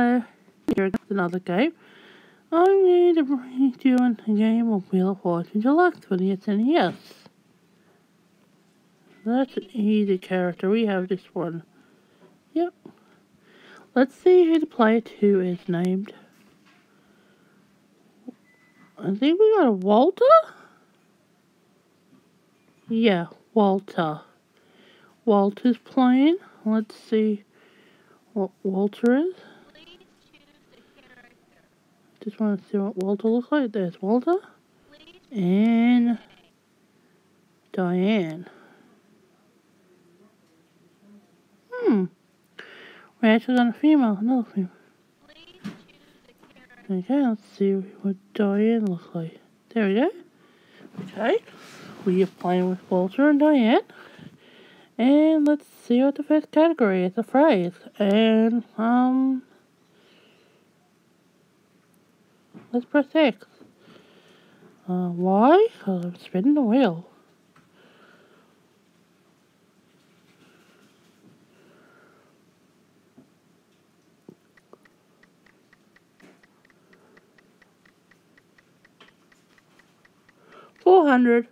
Hello. Here's another game. I'm going to bring you a game of Wheel of Fortune Deluxe for the SNES. That's an easy character. We have this one. Yep. Let's see who the player 2 is named. I think we got a Walter? Yeah, Walter. Walter's playing. Let's see what Walter is. Just want to see what Walter looks like. There's Walter. And Diane. Hmm. We actually got a female, another female. Okay, let's see what Diane looks like. There we go. Okay. We are playing with Walter and Diane. And let's see what the first category is, a phrase. And, um, let's press X. Uh, why? Because I'm spinning the wheel. Four hundred.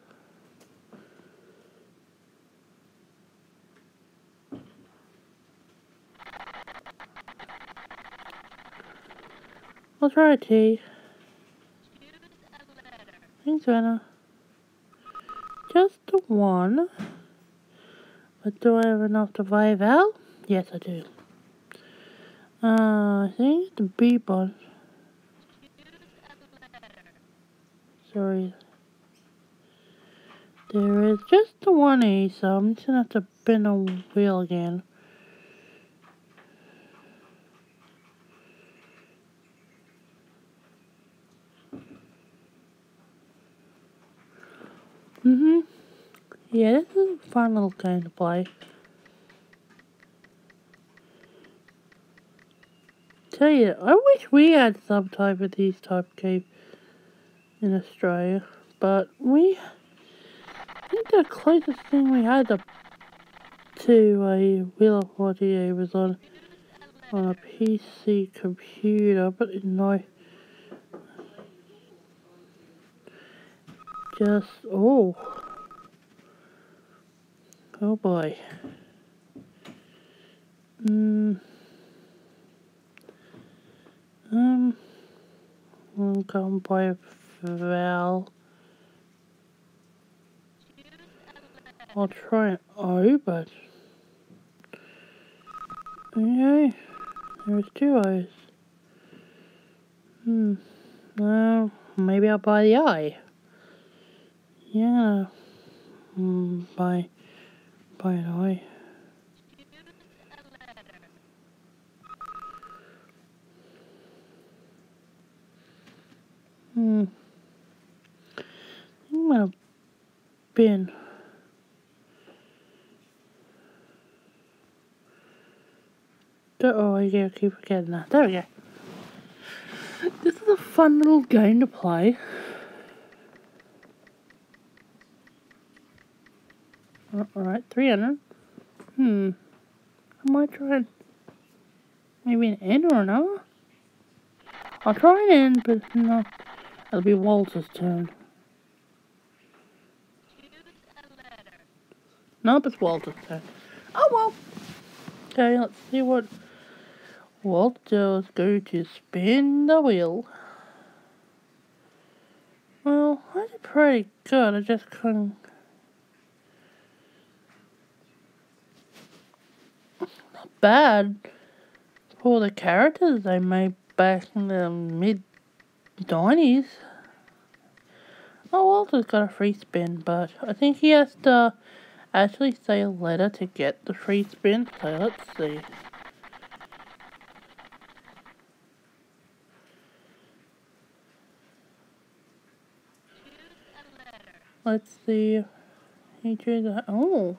I'll try T. Just the one. But do I have enough to buy Val? Yes, I do. Uh, I think it's the B button. Sorry. There is just the one A, so I'm just gonna have to spin a wheel again. Yeah, this is a fun little game to play. Tell you, I wish we had some type of these type of game in Australia, but we, I think the closest thing we had to, to a Wheel of Fortune was on on a PC computer, but it's no. just, oh. Oh boy. Mm. Um, going by Val. I'll try an O, but... Okay, there's two O's. Hmm, well, maybe I'll buy the I. Yeah. Mm, by by the way. Hmm. I'm gonna bin. Oh, I keep forgetting that. There we go. This is a fun little game to play. Alright, 300. Hmm. I might try maybe an N or an R? I'll try an N, but no. It'll be Walter's turn. Nope, it's Walter's turn. Oh well. Okay, let's see what Walter going to spin the wheel. Well, I did pretty good. I just couldn't bad for the characters they made back in the mid 90s. Oh, Walter's got a free spin, but I think he has to actually say a letter to get the free spin. So let's see. Let's see. He chose a. Oh.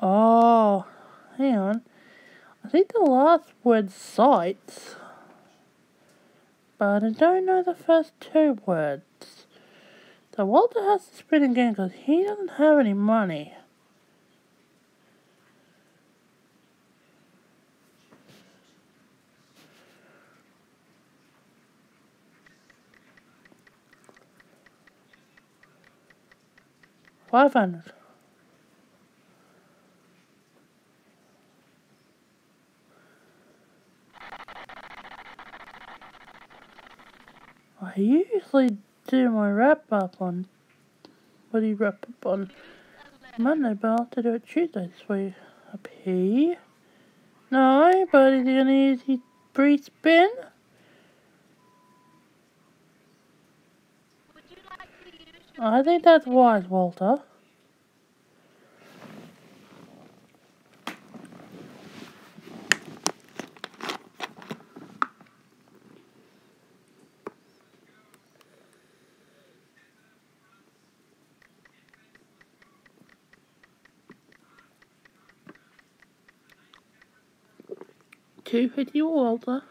Oh hang on. I think the last word's sites, but I don't know the first two words. So Walter has to spin again because he doesn't have any money. Five hundred. I usually do my wrap up on, what do you wrap up on Monday, but I'll have to do it Tuesday this week. A P. No, but is he gonna use his? I think that's wise, Walter. Fifty Walter.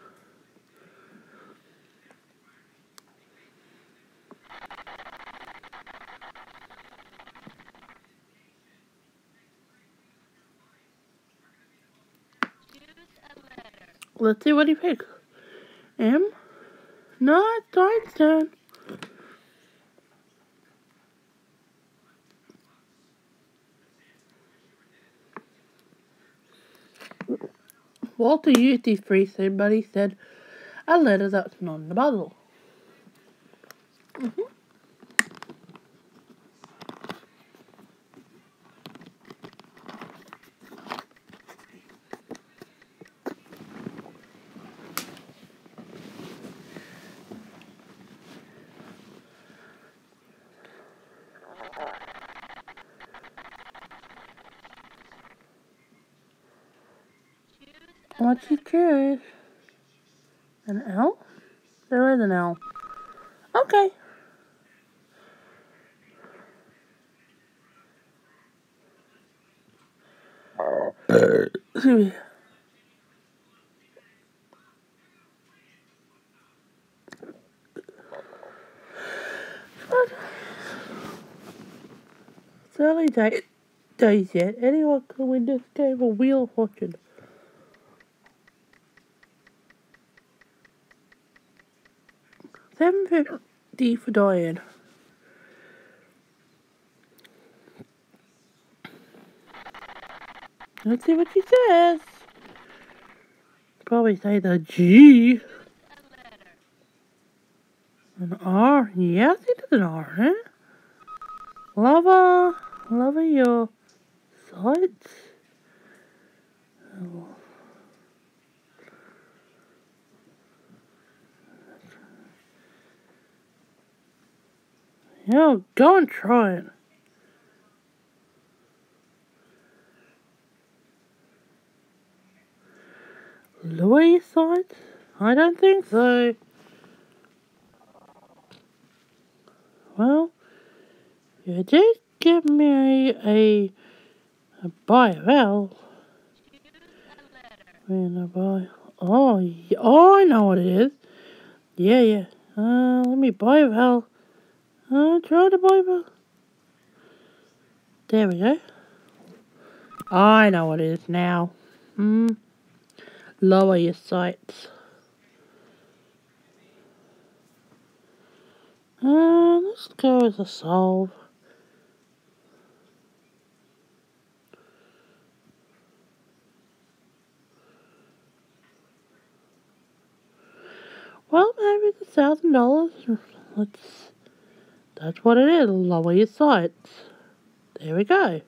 Let's see what he picks. M? No, it's Einstein. Walter used free sim, but he said a letter that's not in the puzzle. Mm -hmm. Choose? An L? There is an L. Okay. It's early day, days yet. Anyone can win this game of Wheel of Fortune. Seven fifty for Diane. Let's see what she says. Probably say the G. An R. Yes, it is an R, eh? Lava. Lava your sights. Oh. Yeah, go and try it. Louis side? I don't think so. Well, you did give me a, a buy well. When I buy, oh, oh, I know what it is. Yeah, yeah. Uh, let me buy a. Uh, try the Bible. There we go. I know what it is now. Hmm. Lower your sights. Uh, let's go with a solve. Well, maybe a thousand dollars. Let's that's what it is. Lower your sights. There we go.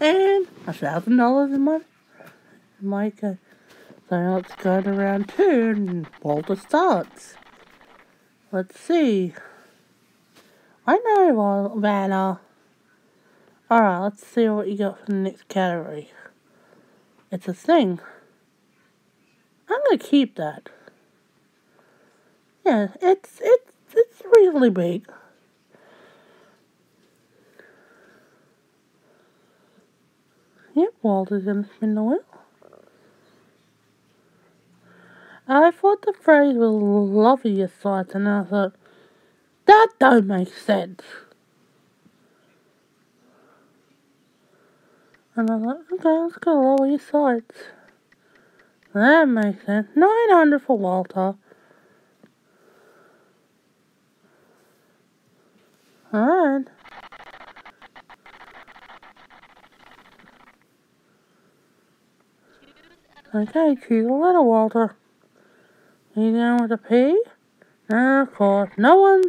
And a thousand dollars in my in So let's uh, go to round two and Walter starts. Let's see. I know Vanna. Alright, let's see what you got for the next category. It's a thing. I'm gonna keep that. Yeah, it's it's it's really big. Yep, Walter's the wheel. I thought the phrase was love your sights and I thought, that don't make sense. And I thought, okay, let's go lower your sights. That makes sense. 900 for Walter. Alright. Okay, choose a letter, Walter. You down with a P? No, of course. No one,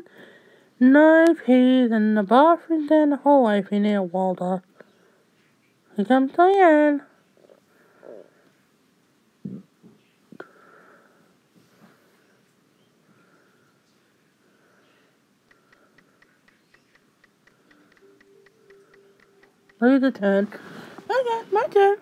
no P's in the bathroom down the hallway if you need Walter. Here comes Diane. Lose a turn. Okay, my turn.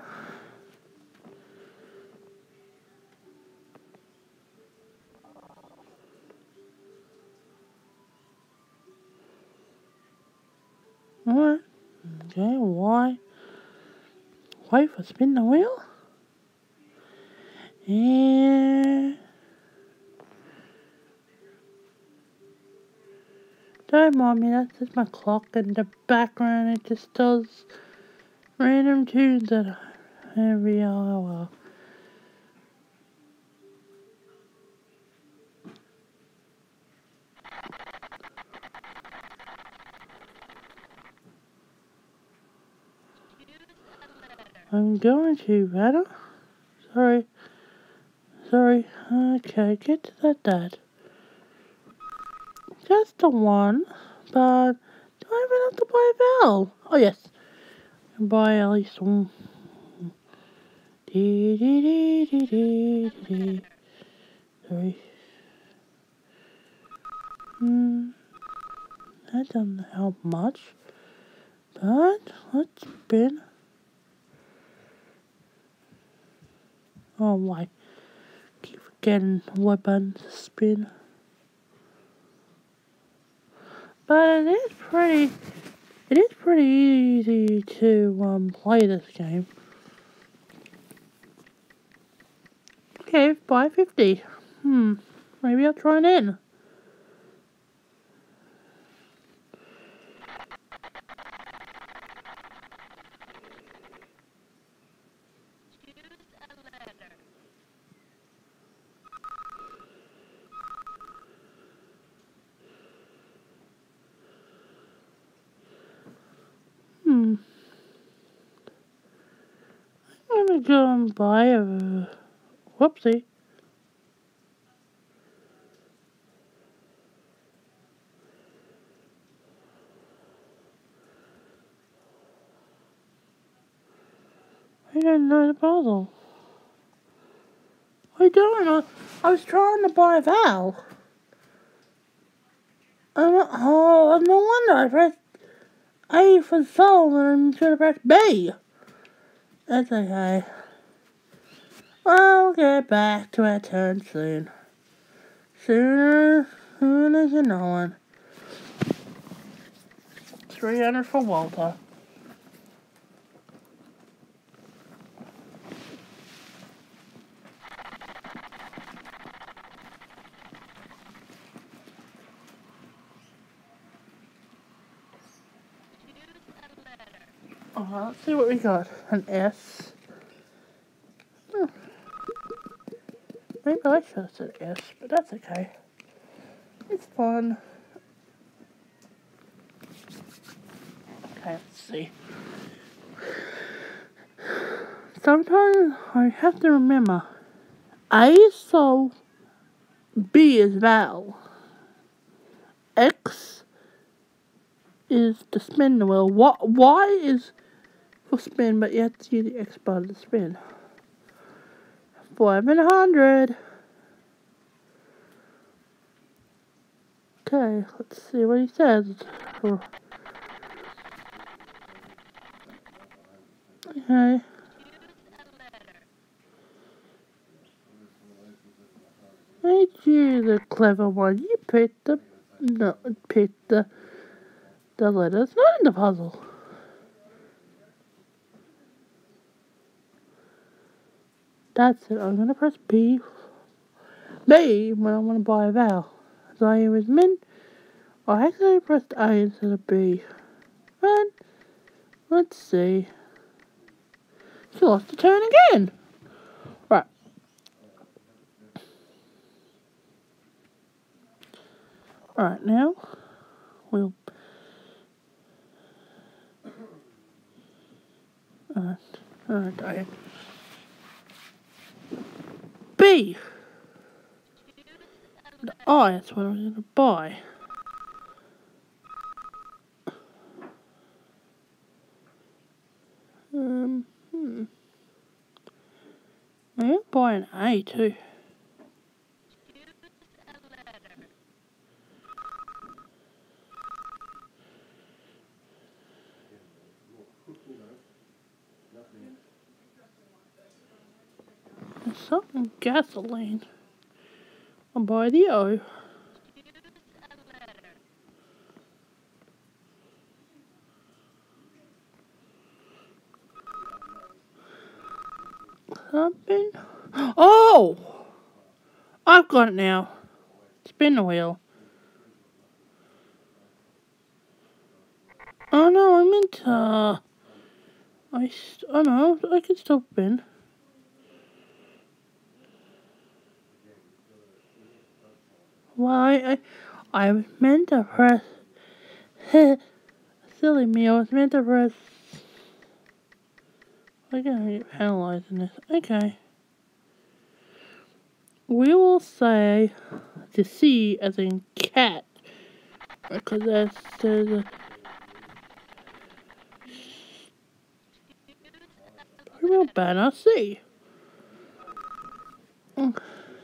Wait for spin the wheel. And don't mind me, that's just my clock in the background. It just does random tunes every hour. I'm going to, rather. Sorry. Sorry. Okay, get to that dad. Just the one, but do I even have to buy a bell? Oh, yes. Buy at least one. Dee, dee, dee, dee, dee, dee. Sorry. Hmm. That doesn't help much. But let's spin. Oh my. Keep forgetting what spin. But it is pretty it is pretty easy to um, play this game. Okay, 550. Hmm, maybe I'll try it in. Hmm. I'm gonna buy a whoopsie. I know the puzzle. I don't know. I was trying to buy a vowel. Um, oh, no wonder I pressed A for soul and I should have pressed B. That's okay. I'll get back to our turn soon. Sooner, sooner than know it. 300 for Walter. Uh, let's see what we got. An S. Hmm. Maybe I should have said yes, but that's okay. It's fun. Okay, let's see. Sometimes I have to remember A is so, B is vowel. X is the spin wheel. Y is for spin, but you have to use the X bar to spin. Five hundred. Okay, let's see what he says. Okay. Ain't you the clever one? You picked the no picked the the letters not in the puzzle. That's it. I'm gonna press B. B when I want to buy a vowel. So I was meant. I actually pressed A instead of B. But let's see. She lost the turn again. Right. Alright, now we'll. Alright, alright. B. The I, that's what I'm to buy. Um, hmm. Going to buy an A too. Something gasoline. I'll buy the O. Something. Oh! I've got it now. Spin the wheel. Oh no, I meant uh I oh no, I can still spin. Why I, I was meant to press. Silly me, I was meant to press. I'm gonna get penalized in this. Okay. We will say to see as in cat. Because that says. Uh, real banner C.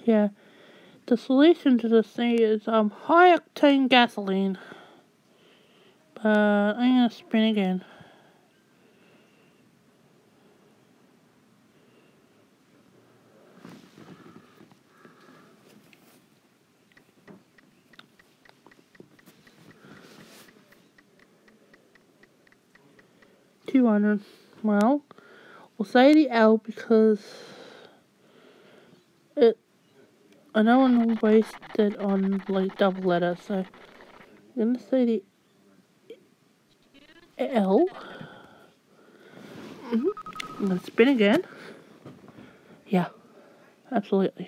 Yeah. The solution to this thing is um, high octane gasoline. But I'm gonna spin again. Two hundred. Well, we'll say the L because it I don't want to waste it on like double letters, so I'm gonna say the L. Mm -hmm. I'm gonna spin again. Yeah, absolutely.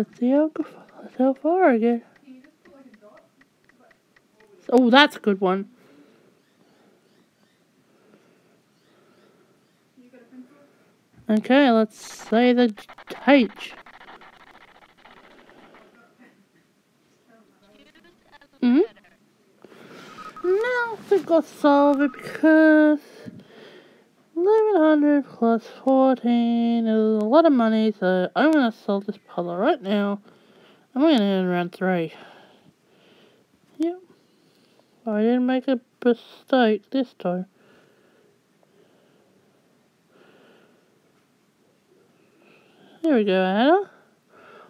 Let's see how, how far I get. Oh, that's a good one. Okay, let's say the H. Mm hmm Now I think I'll solve it because 1100 plus 14 is a lot of money, so I'm going to solve this puzzle right now. I'm going to end round 3. Yep. I didn't make a mistake this time. There we go, Anna.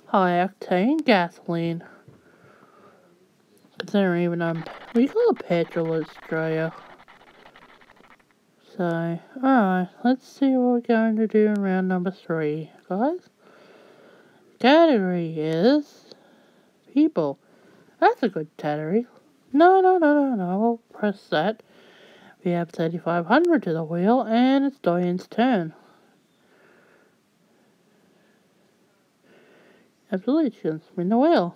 High octane gasoline. Considering even um, we call it petrol Australia. So, alright, let's see what we're going to do in round number three, guys. Category is people. That's a good category. No, no, no, no, no, we'll press that. We have 3500 to the wheel, and it's Diane's turn. Absolutely, she wheel.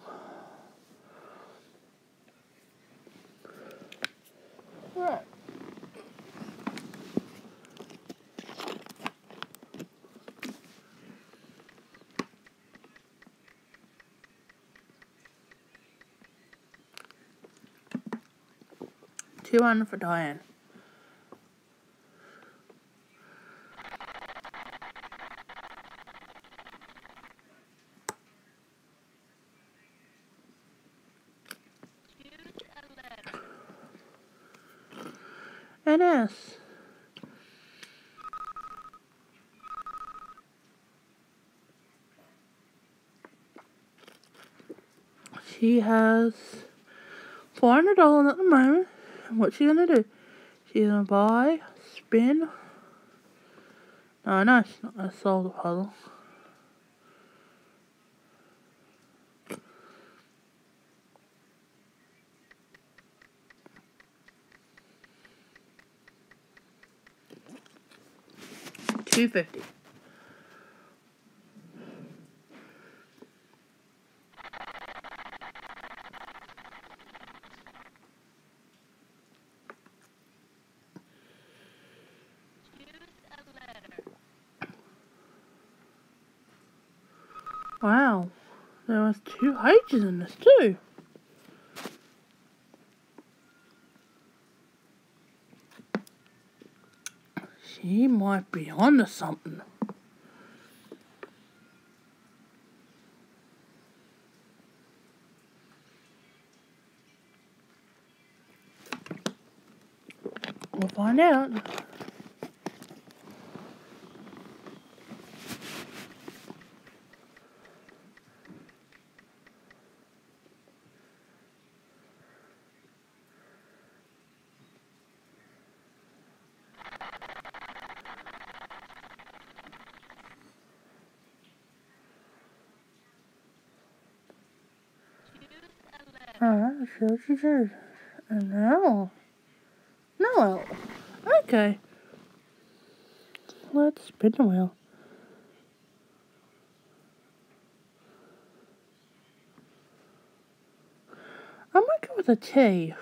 2-1 for Diane. NS. She has $400 at the moment. What's she gonna do? She's gonna buy, spin. No, no, she's not gonna solve the puzzle. Two fifty. Wow. There was in this too. She might be onto something. We'll find out. Alright, so she says. And now. No. Okay. Let's spin the wheel. I might go with a T.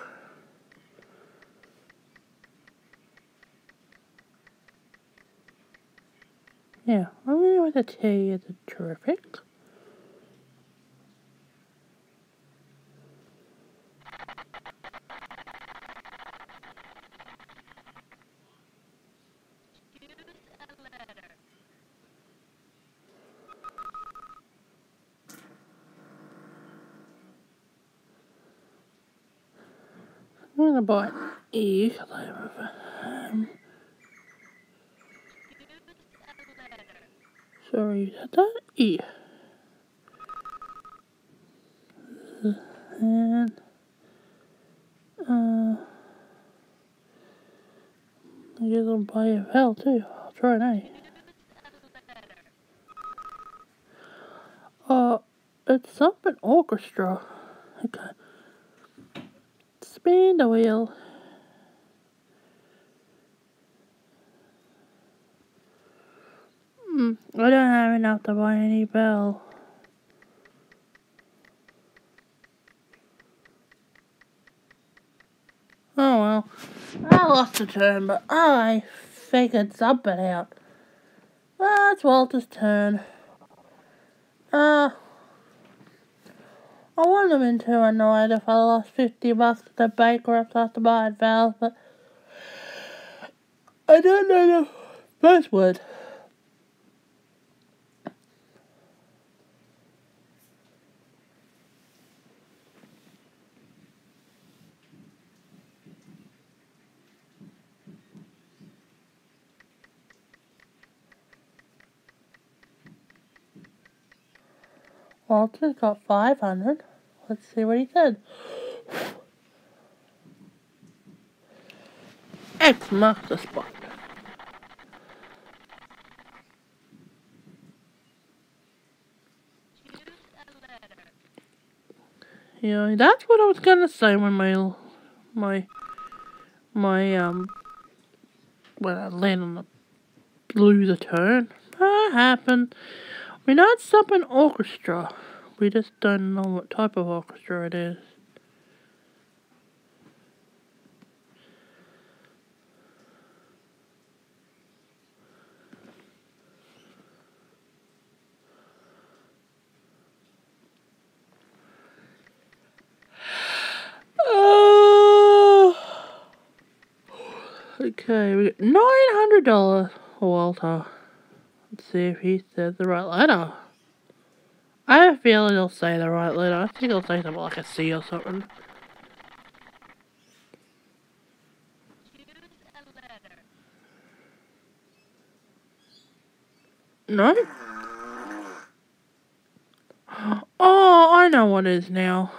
Yeah, I'm going with a T. It's terrific. Gonna buy E um, Sorry, is that E? And uh, I guess I'll buy a too. I'll try an A. Uh, it's something orchestra. Okay spin the wheel. I don't have enough to buy any bell. Oh well, I lost a turn, but I figured something out. It's Walter's turn. Uh, I wouldn't have been too annoyed if I lost 50 bucks at the bankrupt after my advance, but I don't know the password. Walter got 500. Let's see what he said. X marks the spot. Yeah, that's what I was gonna say when my my my um when I land on the lose a turn. That happened. We're not stopping orchestra. We just don't know what type of orchestra it is. Okay, we got nine hundred dollars, Walter. Let's see if he said the right letter. I have a feeling he'll say the right letter. I think he'll say something like a C or something. No? Oh, I know what it is now.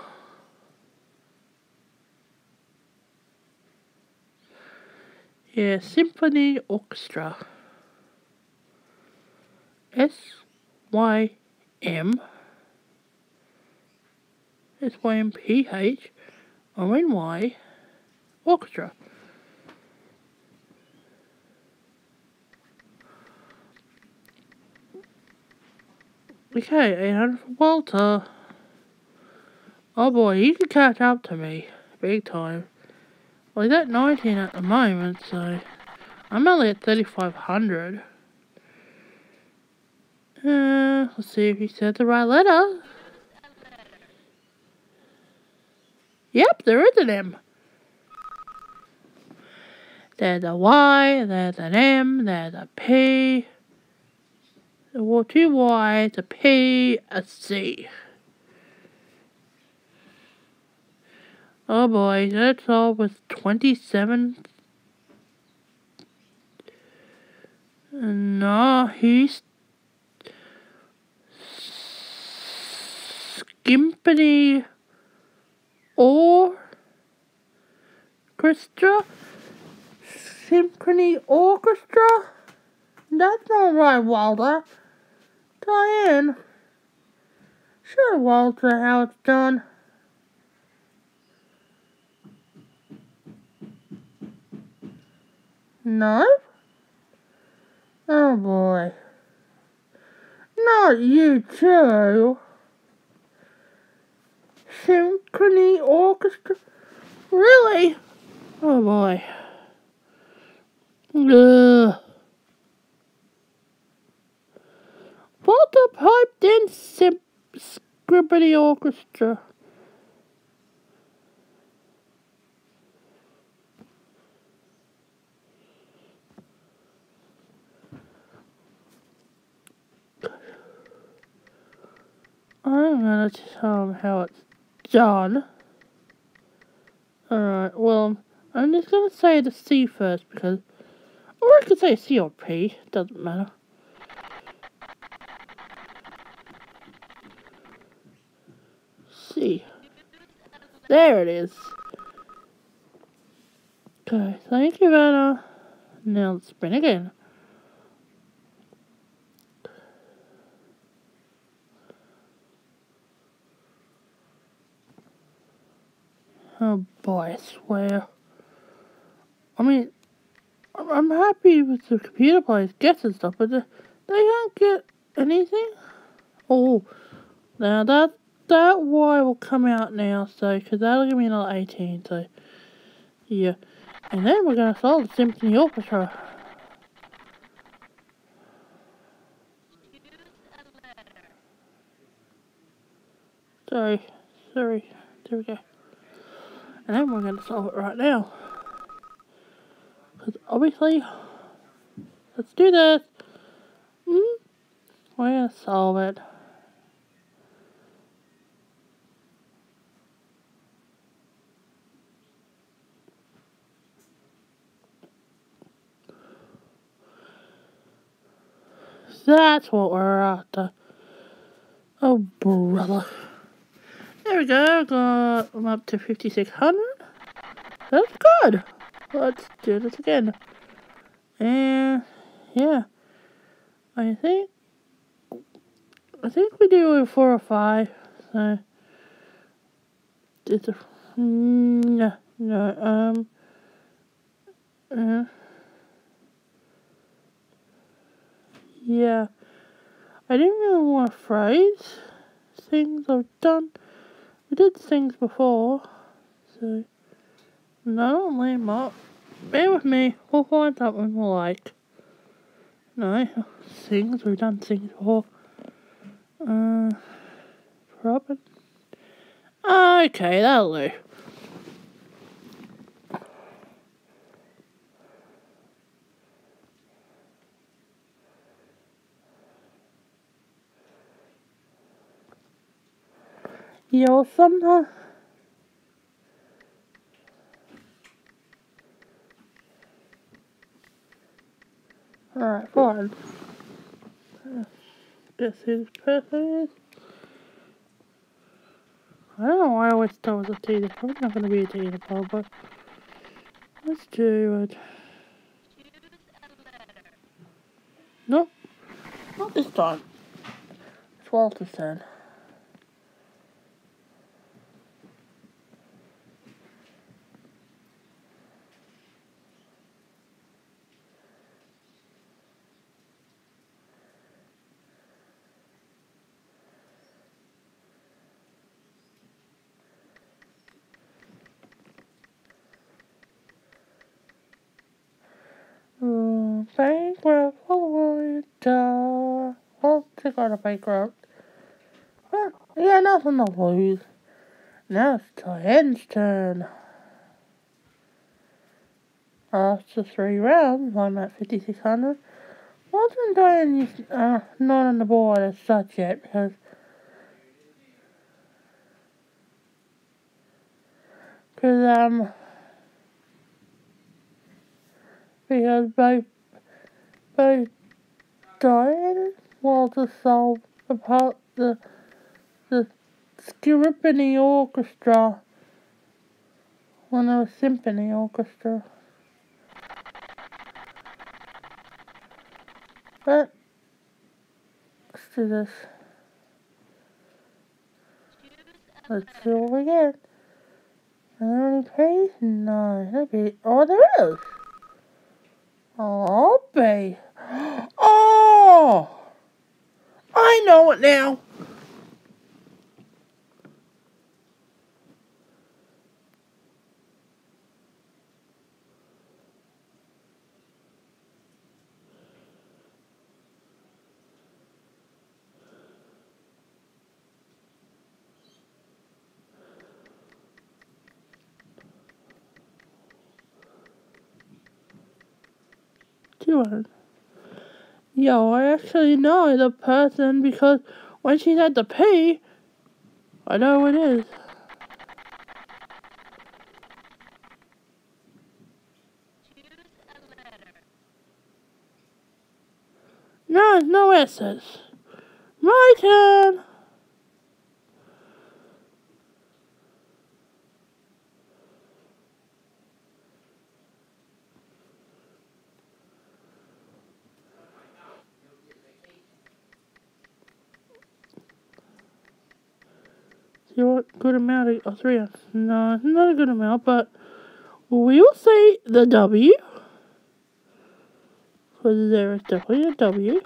Yeah, Symphony Orchestra. S Y M S Y M P H O N Y Orchestra. Okay, 800 for Walter. Oh boy, he can catch up to me. Big time. Well, he's at 19 at the moment, so I'm only at 3,500. Uh, let's see if he said the right letter. Yep, there is an M. There's a Y, there's an M, there's a P. Well, two Y's, a P, a C. Oh boy, that's all with 27. No, he's skimpity orchestra. Symphony Orchestra? That's not right, Walter. Diane. Show Walter how it's done. No? Oh boy. Not you too. Symphony Orchestra? Really? Oh boy. Ugh. Walter piped in Sim- Scribbity Orchestra. I'm gonna tell him how it's done. Alright, well, I'm just gonna say the C first because or I could say C or P, doesn't matter. C. There it is. Okay, thank you, Vanna. Now let's spin again. Oh boy, I swear. I mean, I'm happy with the computer players getting stuff, but they can't get anything. Oh, now that that Y will come out now, so because that'll give me another 18. So yeah, and then we're gonna solve the Symphony Orchestra. Sorry, sorry. There we go. And then we're gonna solve it right now. Because obviously, let's do this. Mm, we're going to solve it. That's what we're after. Oh, brother. There we go. Got, I'm up to 5,600. That's good let's do this again. And yeah, I think I think we do four or five. So it's a no no um uh, yeah. I didn't really want to phrase things I've done. We did things before, so. No, lame up. Bear with me. We'll find something we like. No, things. We've done things before. Uh, Robin. Okay, that'll do. Yo, sometimes. Alright, fine. Guess who this person is? I don't know why I always start with a T. There's probably not to be a T in the poll, but let's do it. Nope. Not this time. It's Walter's turn. Go to bankrupt. But, yeah, nothing to lose. Now it's Diane's turn. After three rounds, I'm at 5600. Wasn't Diane uh, not on the board as such yet because because um because both both Diane was to solve the part the the Scribbany Orchestra when there was symphony orchestra. But let's do this. Let's see what we get. Any page? No, no page. Oh, there is. Oh, bay. Oh! I know it now. Two hundred. Yeah, I actually know the person because when she said the P, I know who it is. No, no S's. My turn. You what good amount of oh, three? No, not a good amount, but we will say the W. Because there is definitely a W.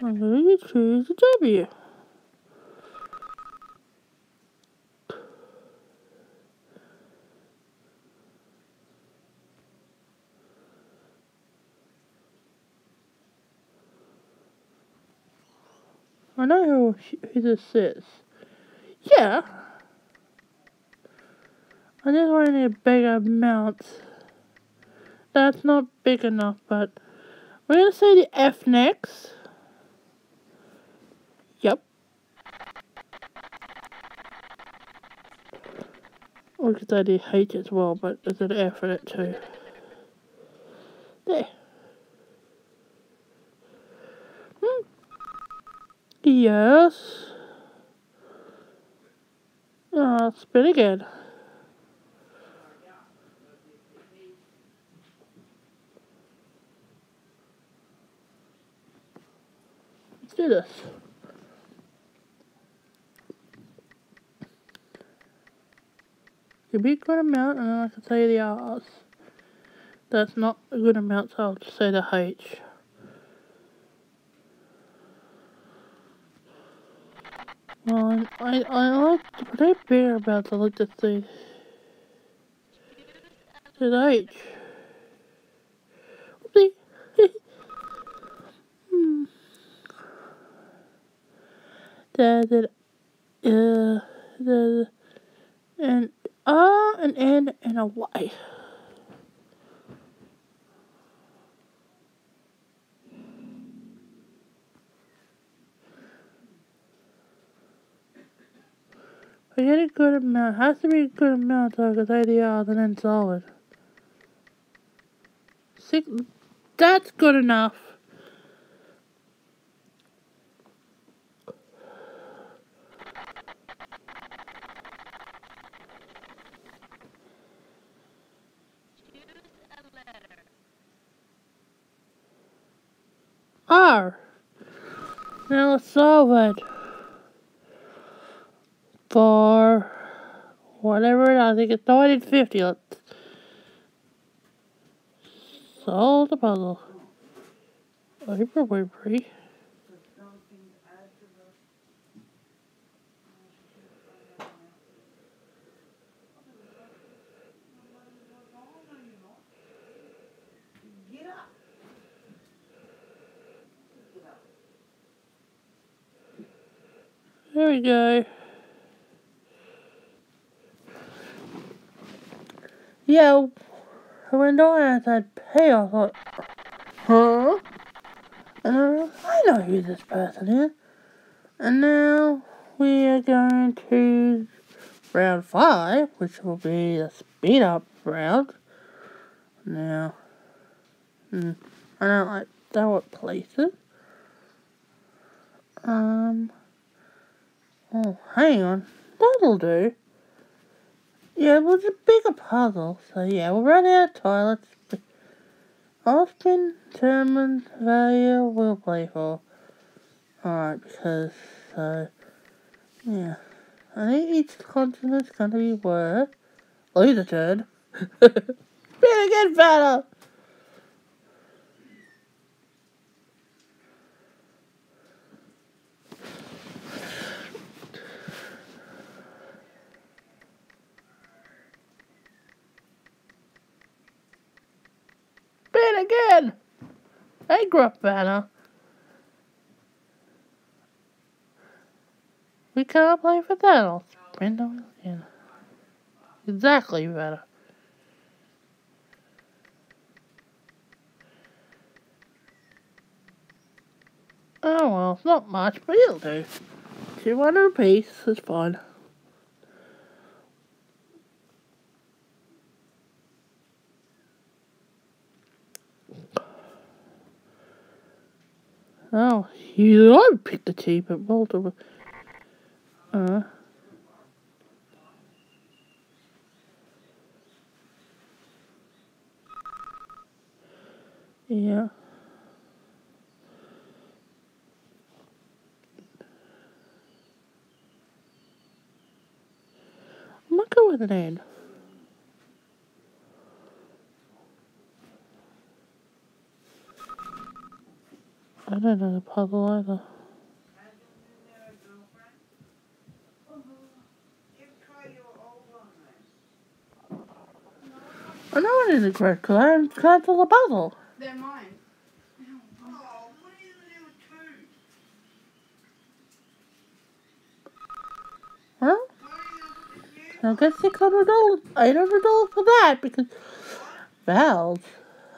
I'm going to choose a W. I know who, who this is. Yeah. I just want a bigger amount. That's not big enough, but we're gonna say the F next. Yep. Or could say the H as well, but there's an F in it too. There. Yes. Uh, spin again. Let's do this. Give me a good amount and then I can say the R's. That's not a good amount, so I'll just say the H. Well, I, I like to play bear about to like to see tonight. Hmm. There's an uh there's an uh an N and a. I get a good amount. Has to be a good amount so I can say the odds and then solid. Six. That's good enough. R. Now let's solve it for whatever, I think it's 1950. Let's solve the puzzle. Oprah Winfrey. There we go. Yeah, when Diana said pay, I thought, huh? And I, I know who this person is. And now we are going to round five, which will be the speed up round. Now, hmm, I don't like that what places. Um, oh, hang on, that'll do. Yeah, it was a bigger puzzle, so yeah, we'll run out of toilets. Often determined value we'll play for. Alright, because, so, yeah. I think each continent's gonna be worth. Lose oh, a turn. Better get better! Again! Hey, Gruff Banner. We cannot play for on again. Exactly, better. Oh well, not much, but it'll do. 200 apiece, it's fine. Oh, you I picked the cheap at Walter. Uh. Yeah. I'm not gonna go with an. I don't know the puzzle either. I know it isn't correct because I haven't cancelled the puzzle. They're mine. Huh? I'll get six hundred dollars, eight hundred dollars for that because valves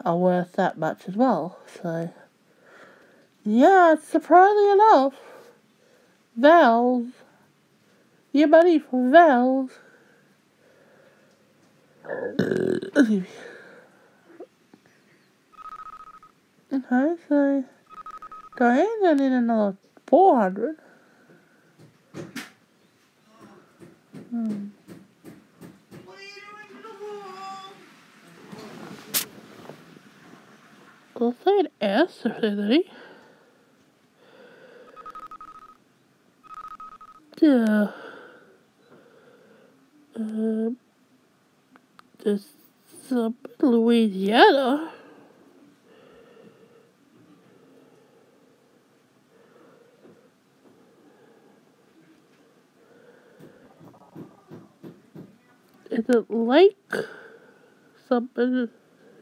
are worth that much as well. So. Yeah, surprisingly enough, Valve, your money for Valve. okay, so Diane's gonna need another 400. Hmm. Say an S if there's any. Yeah. Uh, this uh, Louisiana. Is it like something?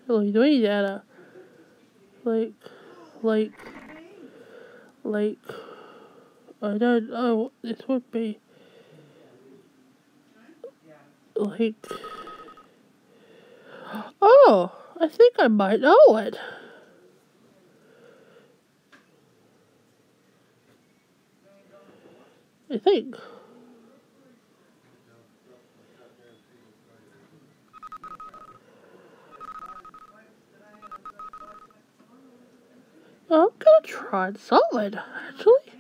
Louisiana. Like, like, Lake. I don't know what this would be. Like... Oh! I think I might know it. I think. I'm gonna try solid, actually.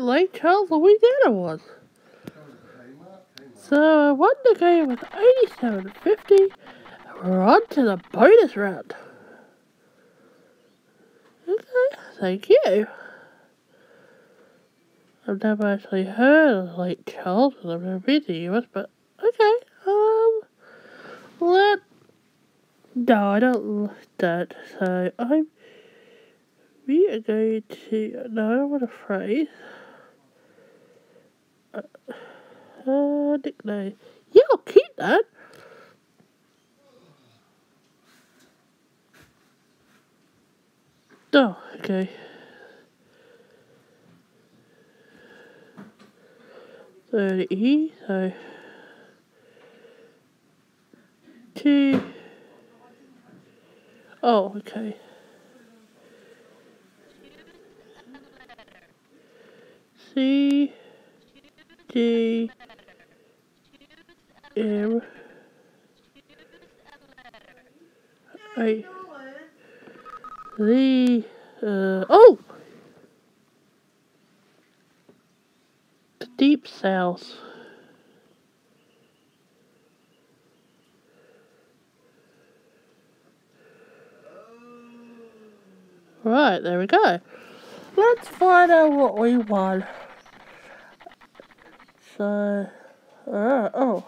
Lake Charles, Louisiana was. So I won the game with 87.50. We're on to the bonus round. Okay, thank you. I've never actually heard of Lake Charles because I've never been to the US, but okay. Um, let, No, I don't like that. So I'm. We are going to. No, I don't want a phrase. Uh, uh, nickname. Yeah, I'll keep that. Oh, okay. Thirty, so two. Oh, okay. C D M I the uh oh the deep south. Right, there we go. Let's find out what we want. So, uh, oh,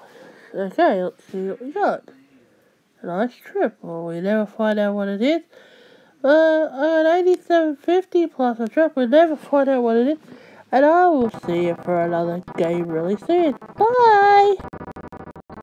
okay, let's see what we got. A nice trip. Well, we never find out what it is. Uh, got 8750 plus a trip. We never find out what it is. And I will see you for another game really soon. Bye!